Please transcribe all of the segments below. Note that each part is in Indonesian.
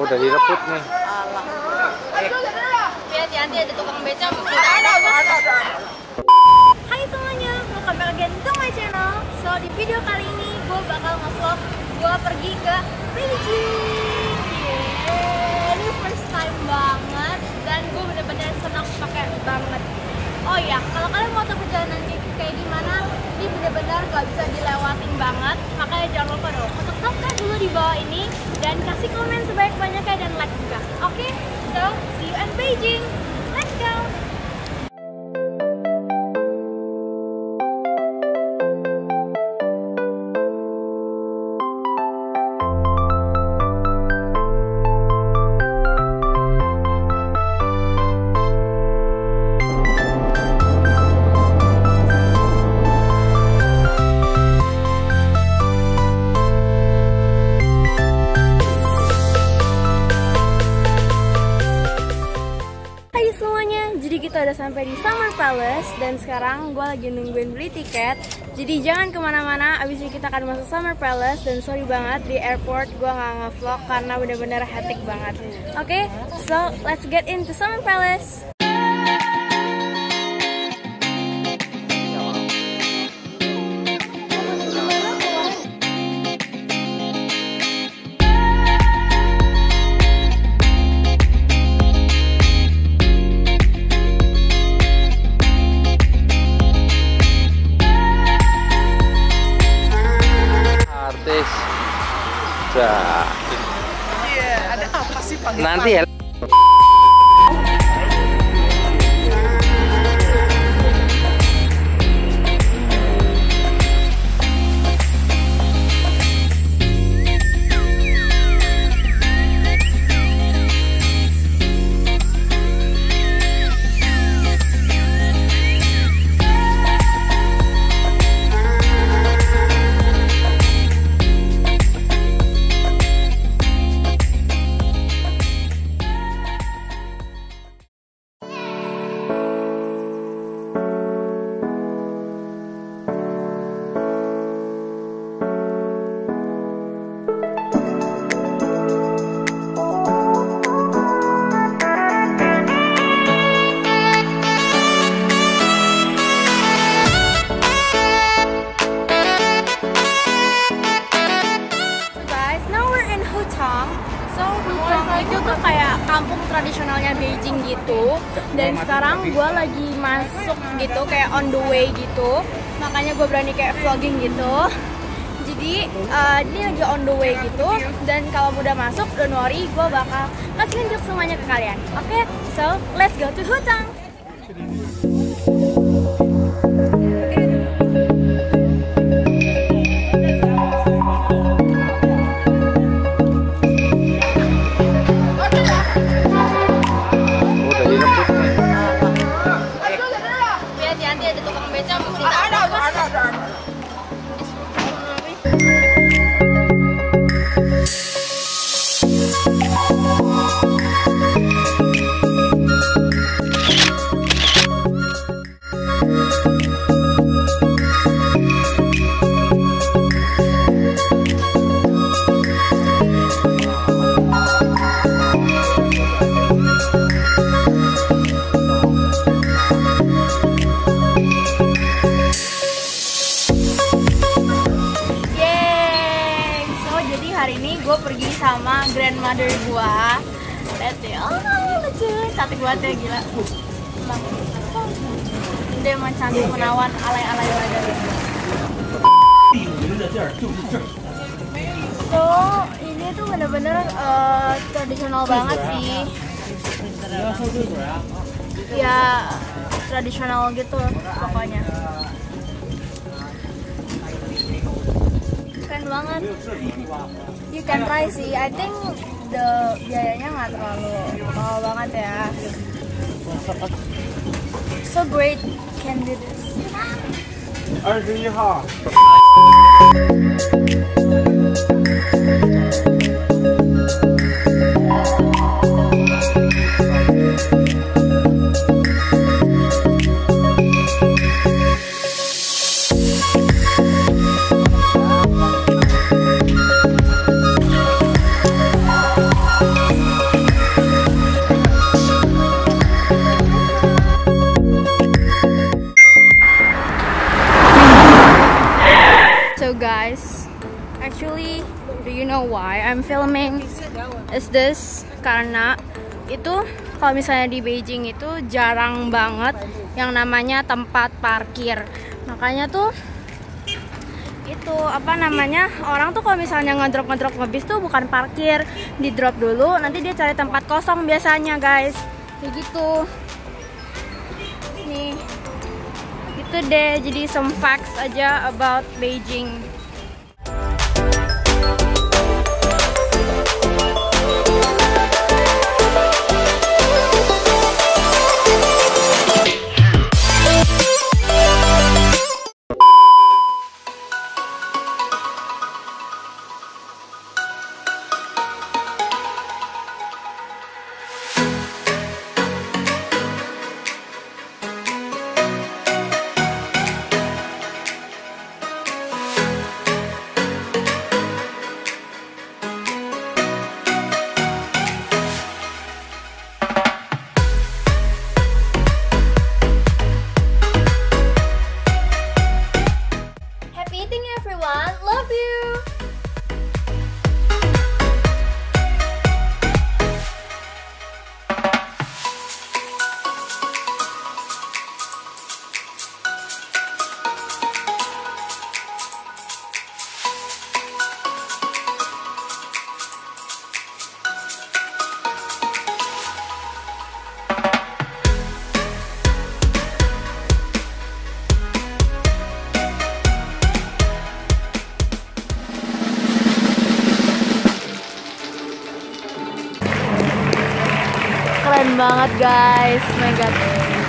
Oh, udah direbut nih. Alah. Hati-hati ada tukang beca. Hai semuanya, welcome back again to my channel. So di video kali ini gue bakal nge-vlog gue pergi ke Beijing. Ini first time banget dan gue bener-bener senang pakai banget. Oh iya, kalau kalian mau tahu perjalanan kayak gimana, ini bener-bener gak bisa dilewatin banget. Makanya jangan lupa dong untuk subscribe dulu di bawah ini dan kasih komen sebanyak-banyaknya dan like juga. Oke, so see you in Beijing. Let's go. Sampai di Summer Palace dan sekarang gue lagi nungguin beli tiket. Jadi jangan ke mana-mana, abis ini kita akan masuk Summer Palace dan sorry banget di airport gue nggak nge-vlog karena bener-bener hectic banget. Oke, so let's get into Summer Palace. Tradisionalnya Beijing gitu. Dan sekarang gue lagi masuk gitu, kayak on the way gitu. Makanya gue berani kayak vlogging gitu. Jadi uh, ini lagi on the way gitu. Dan kalau udah masuk, don't worry, gue bakal kasih tunjuk semuanya ke kalian. Oke, so let's go to Hutong. Grandmother gue Lihat deh, oh lucu. Cantik banget ya, gila. Dia emang cantik menawan alay-alay banget So, ini tuh bener-bener eh, tradisional banget sih. Ya, tradisional gitu pokoknya. Keren banget. You can try sih. I think the biayanya nggak terlalu mahal banget ya so great can do this 二十一号。 Filming? Is this? Karena itu kalau misalnya di Beijing itu jarang banget yang namanya tempat parkir. Makanya tuh itu apa namanya orang tuh kalau misalnya ngedrop ngedrop ngebis tuh bukan parkir. Di drop dulu nanti dia cari tempat kosong biasanya guys. Kayak gitu. Nih. Itu deh jadi some facts aja about Beijing Keren banget guys. Oh my god.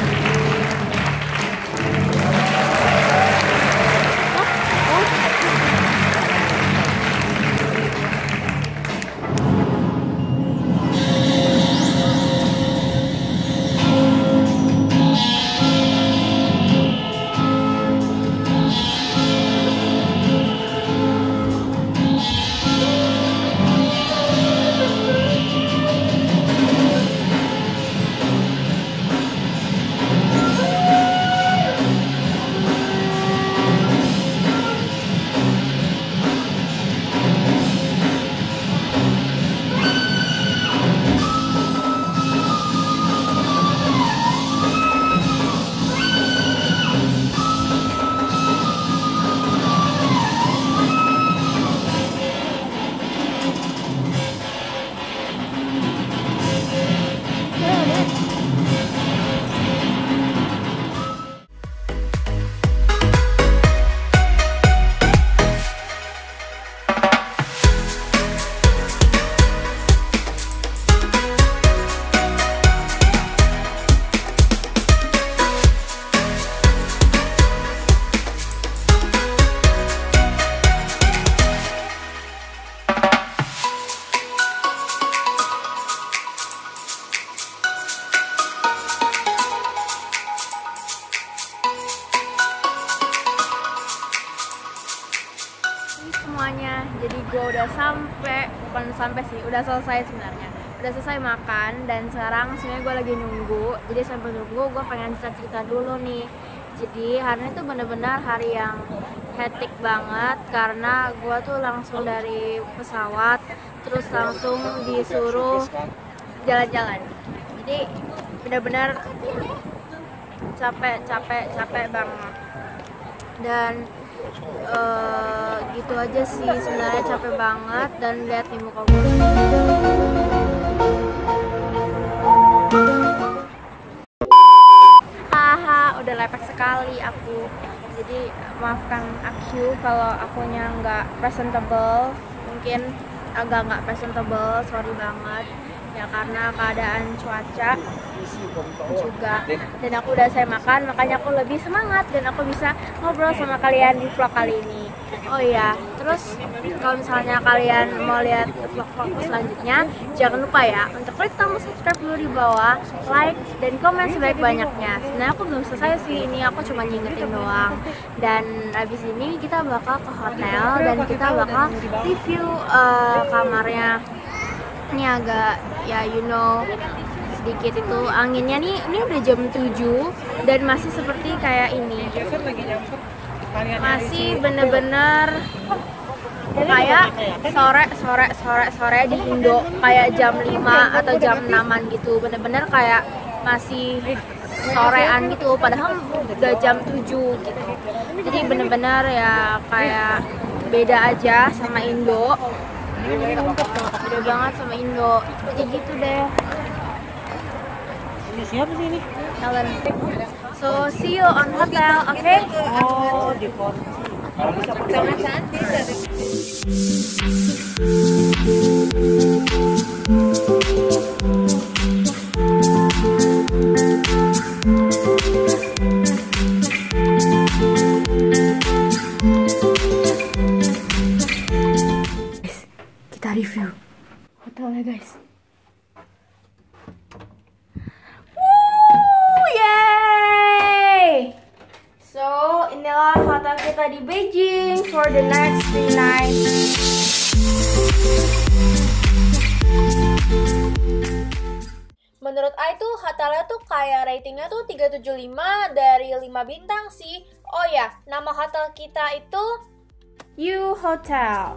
Sampai sih udah selesai sebenarnya. Udah selesai makan dan sekarang sebenarnya gue lagi nunggu. Jadi sambil nunggu gue pengen cerita cerita dulu nih. Jadi hari ini tuh bener-bener hari yang hectic banget karena gue tuh langsung dari pesawat terus langsung disuruh jalan-jalan. Jadi bener-bener capek capek capek banget. Dan eh, gitu aja sih sebenarnya capek banget dan lihat nih muka gue haha udah lepek sekali aku. Jadi maafkan aku kalau akunya nggak presentable. Mungkin agak nggak presentable sorry banget. Ya karena keadaan cuaca juga. Dan aku udah saya makan makanya aku lebih semangat dan aku bisa ngobrol sama kalian di vlog kali ini. Oh iya terus kalau misalnya kalian mau lihat vlog-vlog selanjutnya jangan lupa ya untuk klik tombol subscribe dulu di bawah like dan komen sebaik-banyaknya sebenarnya aku belum selesai sih ini aku cuma ngingetin doang. Dan abis ini kita bakal ke hotel dan kita bakal review eh, kamarnya. Ini agak ya you know sedikit itu. Anginnya nih ini udah jam 7 dan masih seperti kayak ini. Masih bener-bener kayak sore sore sore sore di Indo kayak jam 5 atau jam 6an gitu. Bener-bener kayak masih sorean gitu padahal udah jam 7 gitu. Jadi bener-bener ya kayak beda aja sama Indo. Beda banget sama Indo. Jadi gitu deh Ini siapa sih ini? Ellen so see you on hotel oke okay? Oh, di sama cantik hotelnya tuh kayak ratingnya tuh 375 dari 5 bintang sih. Oh ya, nama hotel kita itu U Hotel.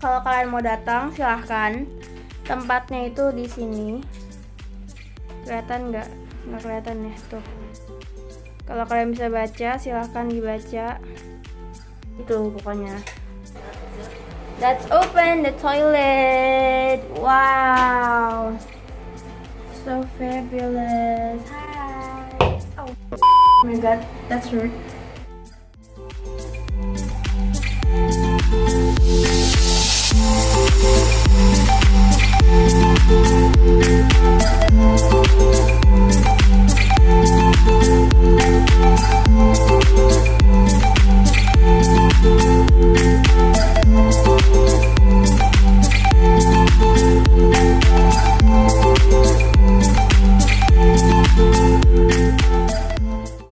Kalau kalian mau datang silahkan. Tempatnya itu di sini. Kelihatan nggak? Nggak kelihatan ya tuh. Kalau kalian bisa baca, silahkan dibaca. Itu pokoknya. Let's open the toilet. Wow. so fabulous. Hi. Oh, oh my god, that's rude.